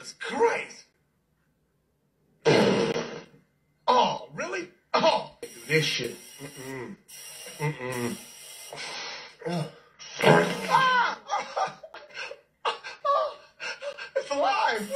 Jesus Christ! oh, really? Oh, do this shit. Mm-mm. Mm-mm. ah! ah! ah! ah! it's alive!